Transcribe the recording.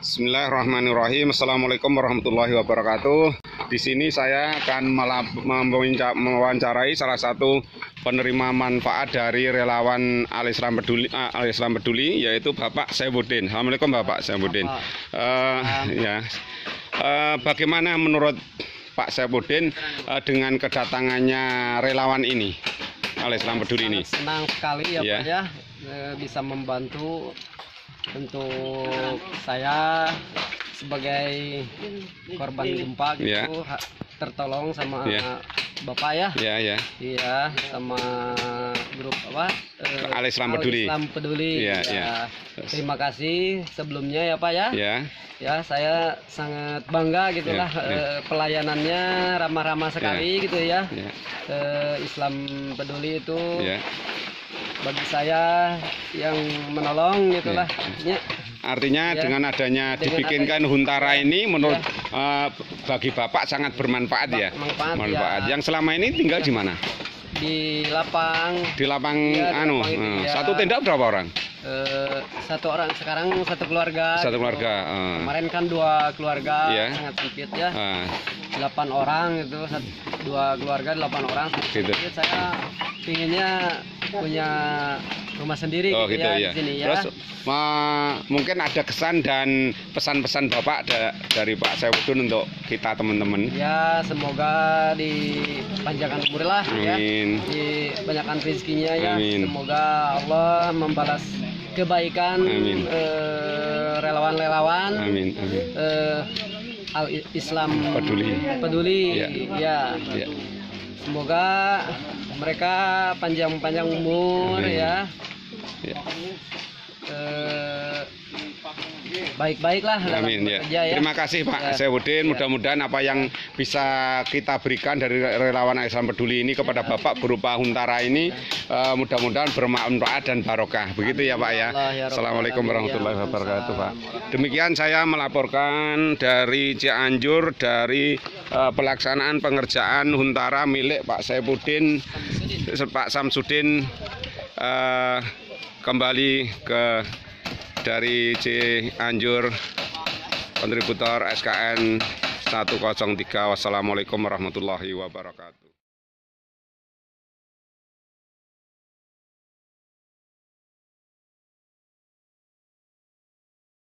Bismillahirrahmanirrahim. Assalamualaikum warahmatullahi wabarakatuh. Di sini saya akan mewawancarai salah satu penerima manfaat dari relawan Al-Islam Peduli, ah, Al-Islam Peduli yaitu Bapak Saifuddin. Assalamualaikum Bapak Saifuddin. Eh, ya. Eh, bagaimana menurut Pak Saifuddin eh, dengan kedatangannya relawan ini? Al-Islam Peduli ini. Senang sekali ya Ya. Pak ya bisa membantu untuk saya sebagai korban gempa gitu Ya. tertolong sama Ya. Bapak ya. Ya, ya. Iya, sama grup apa? eh, Al-Islam Peduli. Al-Islam Peduli. Iya, ya. iya. Terima kasih sebelumnya ya Pak ya. Ya. Ya, saya sangat bangga gitulah Ya, ya. eh, pelayanannya ramah-ramah sekali gitu ya. Ya. Eh, Islam Peduli itu Ya. Bagi saya yang menolong gitulah. Ya. Artinya Ya. dengan adanya Dengan dibikinkan huntara ini menurut eh, bagi Bapak sangat bermanfaat ya. Manfaat, ya. Yang selama ini tinggal di mana? Di lapang Di lapang Iya, di anu. lapang itu, eh, ya. Satu tenda berapa orang? eh, satu orang sekarang satu keluarga. Satu gitu. keluarga. eh. Kemarin kan dua keluarga Iya. sangat sempit ya. Eh, Delapan orang itu dua keluarga delapan orang Gitu. sempit. Saya pinginnya punya rumah sendiri oh gitu, gitu ya, ya. di sini ya. Terus eh, mungkin ada kesan dan pesan-pesan Bapak da- dari Pak Saifuddin untuk kita teman-teman. Ya semoga dipanjangkan umur lah ya. Amin. Dibanyakan rezekinya ya. Amin. Semoga Allah membalas kebaikan eh, relawan-relawan Amin. Amin. eh, al Islam Peduli. peduli Ya. ya. Ya. Semoga mereka panjang-panjang umur Amin. ya. Ya. Eh, baik-baiklah dalam Amin ya. bekerja ya. Terima kasih Pak Ya. Saifuddin. Ya. Mudah-mudahan apa yang bisa kita berikan dari relawan Islam Peduli ini kepada Bapak berupa huntara ini eh, mudah-mudahan bermanfaat dan barokah. Begitu ya Pak ya. Ya Assalamualaikum warahmatullahi Ya, wabarakatuh Pak. Demikian saya melaporkan dari Cianjur dari eh, pelaksanaan pengerjaan huntara milik Pak Saifuddin Pak Samsudin eh, kembali ke dari Cianjur kontributor SKN 103 wassalamualaikum warahmatullahi wabarakatuh